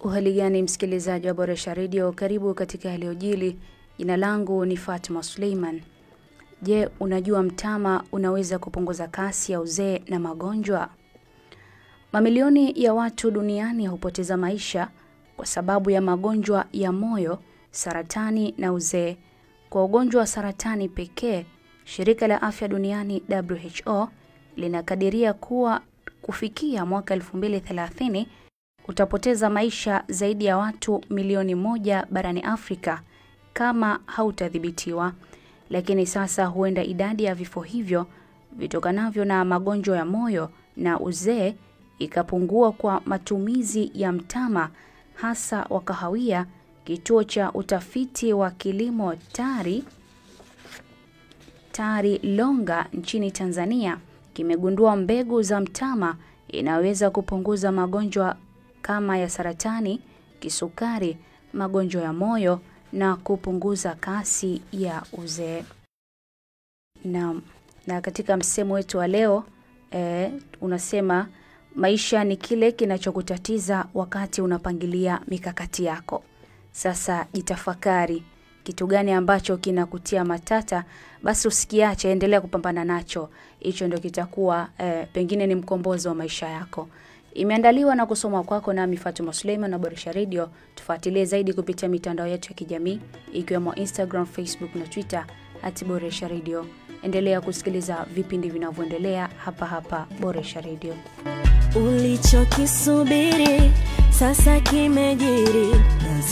Uhali gani msikilizaji wa Boresha Redio, karibu katika yaliyojili. Jina langu ni Fatma Suleiman. Je, unajua mtama unaweza kupunguza kasi ya uzee na magonjwa? Mamilioni ya watu duniani hupoteza maisha kwa sababu ya magonjwa ya moyo, saratani na uzee. Kwa ugonjwa wa saratani pekee, shirika la afya duniani WHO linakadiria kuwa kufikia mwaka 2030 utapoteza maisha zaidi ya watu milioni moja barani Afrika kama hautadhibitiwa. Lakini sasa huenda idadi ya vifo hivyo vitokanavyo na magonjwa ya moyo na uzee ikapungua kwa matumizi ya mtama hasa wa kahawia. Kituo cha utafiti wa kilimo TARI TARI Longa nchini Tanzania kimegundua mbegu za mtama inaweza kupunguza magonjwa kama ya saratani, kisukari, magonjwa ya moyo na kupunguza kasi ya uzee. Na, na katika msemo wetu wa leo e, unasema maisha ni kile kinachokutatiza wakati unapangilia mikakati yako. Sasa jitafakari, kitu gani ambacho kinakutia matata, basi usikiache, endelea kupambana nacho. Hicho ndio kitakuwa e, pengine ni mkombozi wa maisha yako. Imeandaliwa na kusomwa kwako nami Fatuma Suleiman na Boresha Radio. Tufuatilie zaidi kupitia mitandao yetu ya kijamii ikiwemo Instagram, Facebook na Twitter at Boresha Radio. Endelea kusikiliza vipindi vinavyoendelea hapa hapa Boresha Radio. Ulichokisubiri sasa kimejiri, na